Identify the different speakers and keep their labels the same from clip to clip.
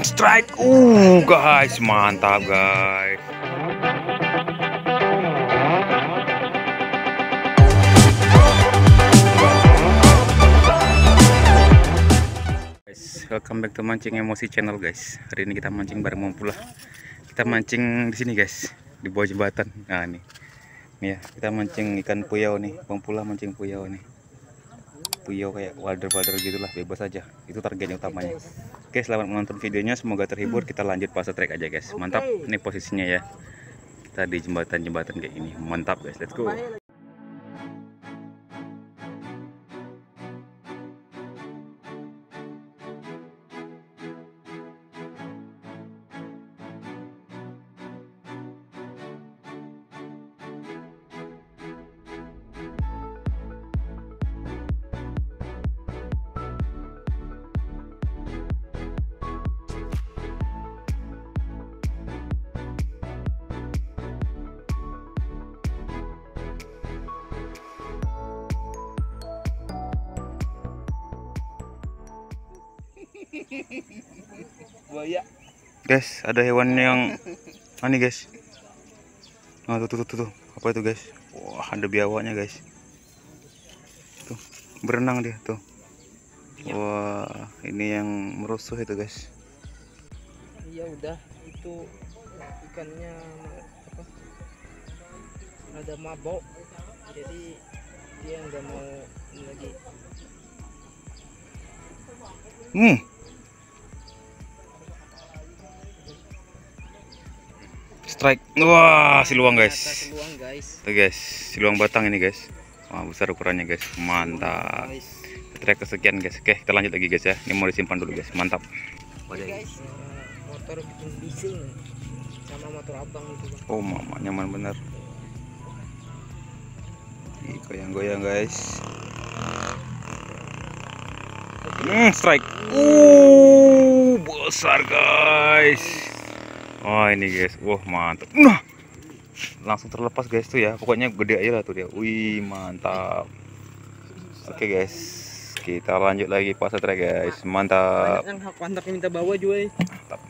Speaker 1: Strike. Uh, guys, mantap, guys. Guys, welcome back to mancing emosi channel, guys. Hari ini kita mancing bareng Mampula. Kita mancing di sini, guys, di bawah jembatan. Nah, ini. Nih ya, kita mancing ikan puyau nih. Mampula mancing puyau nih. Puyau kayak wader-wader gitulah, bebas aja. Itu targetnya utamanya. Oke, selamat menonton videonya. Semoga terhibur. Kita lanjut fase trek aja, guys. Mantap. Ini posisinya ya. Kita di jembatan-jembatan kayak ini. Mantap, guys. Let's go.
Speaker 2: Buaya
Speaker 1: Guys, ada hewan yang mana guys? Nah, tuh, tuh, tuh, tuh, Apa itu, guys? Wah, ada biawaknya, guys. Tuh, berenang dia, tuh. Wah, ini yang merusuh itu, guys.
Speaker 2: iya udah itu ikannya apa ada mabok jadi dia nggak mau lagi
Speaker 1: Hmm. Strike. Wah, siluang, guys.
Speaker 2: seluang guys
Speaker 1: Tuh, guys. Siluang batang ini, guys. Wah, besar ukurannya, guys. Mantap.
Speaker 2: guys
Speaker 1: Trek kesekian, guys. Oke, kita lanjut lagi, guys ya. Ini mau disimpan dulu, guys. Mantap.
Speaker 2: Oke, guys eh, motor bikin bising sama motor abang itu bang
Speaker 1: Oh, mama nyaman bener. Ih, Goyang-goyang, guys. Hmm, strike. Uh, besar, guys. Oh, ini, guys. Wah, mantap. Nah. Langsung terlepas, guys tuh ya. Pokoknya gede aja lah tuh dia. Wih, mantap. Oke, guys. Kita lanjut lagi pas trek, guys. Mantap.
Speaker 2: yang hak mantap yang minta bawa juga.
Speaker 1: Mantap.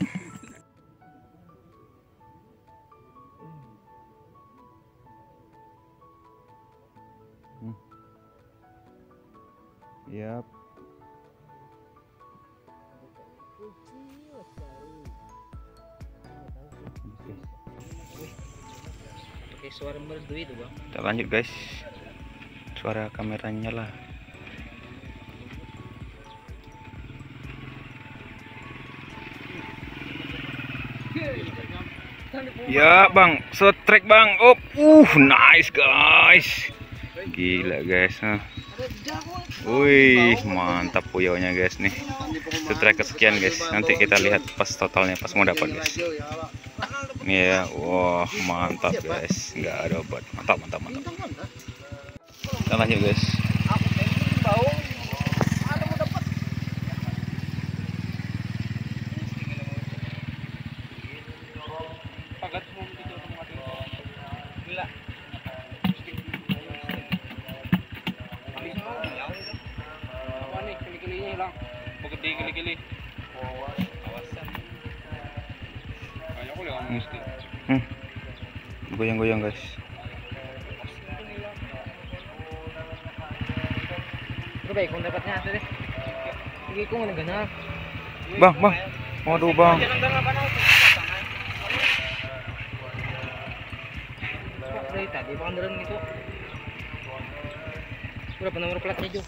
Speaker 1: Hmm. Yap.
Speaker 2: Oke suara merdu itu bang
Speaker 1: Kita lanjut guys. Suara kameranya lah. Ya bang, setrek bang. Oh, uh, nice guys. Gila guys. Nah. Wih, mantap puyaunya guys nih. Setrek kesekian guys. Nanti kita lihat pas totalnya pas mau dapat guys. Ini ya, wah mantap guys. Nggak ada obat. Mantap, mantap, mantap. Lanjut guys. Hmm. Goyang-goyang guys. Bang, bang. Waduh bang.
Speaker 2: Dari tadi bang gitu. Berapa nomor platnya Jo?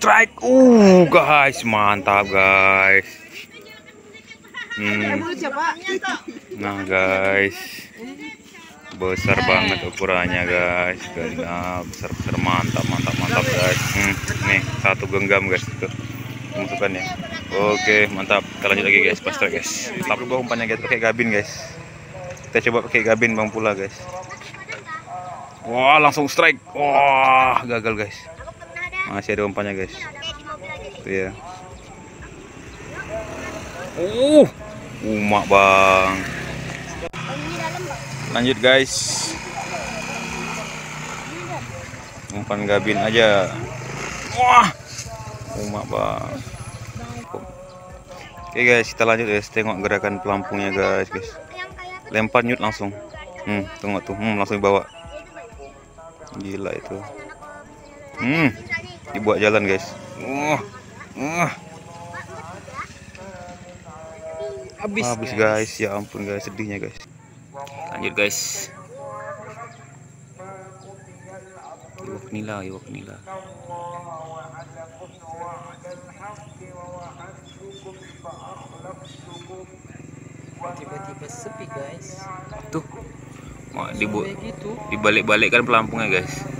Speaker 1: Strike. Uh, guys, mantap guys. Hmm. Nah guys, besar banget ukurannya guys. Genap, besar besar mantap mantap mantap guys. Hmm, nih satu genggam guys itu masukkannya. Oke mantap. Kita lanjut lagi guys, pas trek guys. Tapi bawa umpannya guys pakai gabin guys. Kita coba pakai gabin bang pula guys. Wah langsung strike. Wah gagal guys. Masih ada umpannya guys. Iya. Uh, umak bang. Lanjut guys. Umpan gabin aja. Wah, umak bang. Oke guys, kita lanjut guys. Tengok gerakan pelampungnya guys, guys. Lempar nyut langsung. Hmm, tengok tuh, hmm, langsung dibawa. Gila itu. Hmm, dibuat jalan guys. Wah, wah.
Speaker 2: Habis,
Speaker 1: Habis guys, ya ampun guys, sedihnya guys. Lanjut guys. Iwak nila, iwak nila.
Speaker 2: Tiba-tiba sepi guys.
Speaker 1: Tuh, mau
Speaker 2: gitu.
Speaker 1: dibalik-balikkan pelampungnya guys.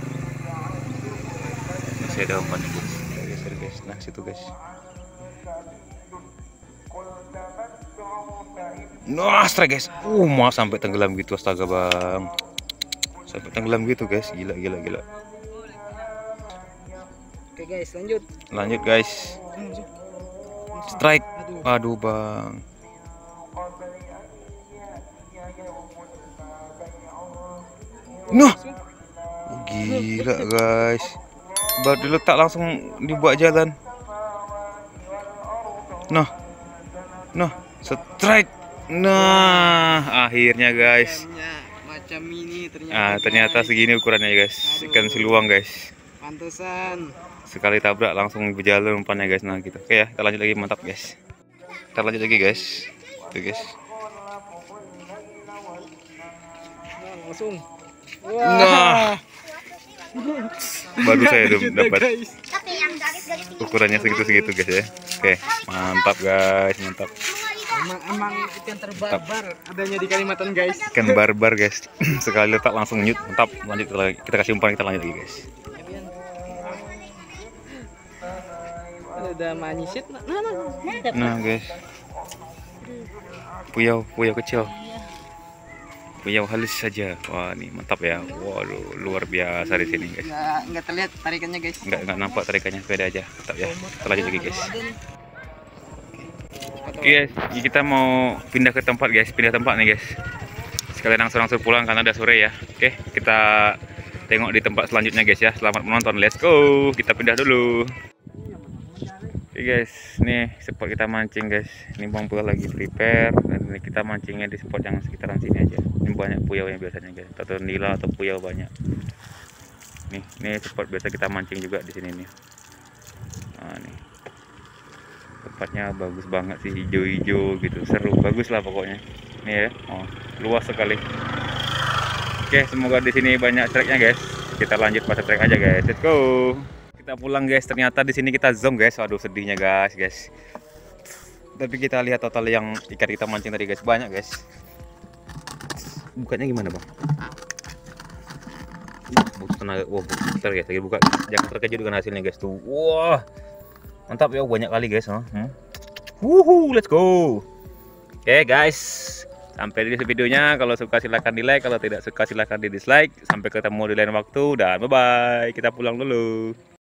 Speaker 1: Masih ada umpan nih guys. Geser guys, nah situ guys. Nah, strike guys. Uh, mau sampai tenggelam gitu astaga bang. Sampai tenggelam gitu guys. Gila, gila, gila.
Speaker 2: Oke guys, lanjut.
Speaker 1: Lanjut guys. Strike. Aduh bang. Nah, gila guys. Baru diletak langsung dibuat jalan. Nah, nah, strike. Nah, akhirnya guys.
Speaker 2: Macam ini ternyata.
Speaker 1: Ah, ternyata
Speaker 2: guys.
Speaker 1: segini ukurannya guys. Ikan siluang guys.
Speaker 2: Pantesan.
Speaker 1: Sekali tabrak langsung berjalan umpannya guys. Nah gitu. Oke ya, kita lanjut lagi mantap guys. Kita lanjut lagi guys. Tuh guys.
Speaker 2: Nah, langsung.
Speaker 1: Nah. Baru saya
Speaker 2: ya,
Speaker 1: dapat ukurannya segitu-segitu guys ya. Oke, mantap guys, mantap.
Speaker 2: Emang, emang ikan terbarbar adanya di Kalimantan guys.
Speaker 1: Ikan barbar guys. Sekali letak langsung nyut, mantap. Lanjut kita, lagi. kita kasih umpan kita lanjut lagi guys.
Speaker 2: Ada manisit. Nah, nah, nah.
Speaker 1: Nah guys. Puyau, puyau kecil. Puyau halus saja. Wah, ini mantap ya. Waduh, luar biasa di sini guys.
Speaker 2: Nggak, nggak terlihat tarikannya guys.
Speaker 1: Enggak enggak nampak tarikannya, beda aja. Mantap ya. Kita lanjut lagi guys. Oke guys, kita mau pindah ke tempat guys, pindah tempat nih guys. Sekalian langsung-langsung pulang karena udah sore ya. Oke, kita tengok di tempat selanjutnya guys ya. Selamat menonton, let's go. Kita pindah dulu. Oke guys, nih spot kita mancing guys. Ini bang pula lagi prepare dan ini kita mancingnya di spot yang sekitaran sini aja. Ini banyak puyau yang biasanya guys, atau nila atau puyau banyak. Nih, ini spot biasa kita mancing juga di sini nih. Nah, nih. Tempatnya bagus banget sih hijau-hijau gitu. Seru bagus lah pokoknya. Nih ya. Oh luas sekali. Oke semoga di sini banyak tracknya guys. Kita lanjut pada track aja guys. Let's go kita pulang guys. Ternyata di sini kita zoom guys. Waduh sedihnya guys guys. Tapi kita lihat total yang ikan kita mancing tadi guys. Banyak guys. Bukanya gimana bang? Butuh tenaga wah bentar guys. Lagi buka jangan terkejut dengan hasilnya guys. Tuh wah. Mantap ya. Banyak kali guys oh. hmm. Wuhu, let's go. Oke guys. Sampai di videonya. Kalau suka silahkan di like kalau tidak suka silahkan di dislike. Sampai ketemu di lain waktu. Dan bye bye kita pulang dulu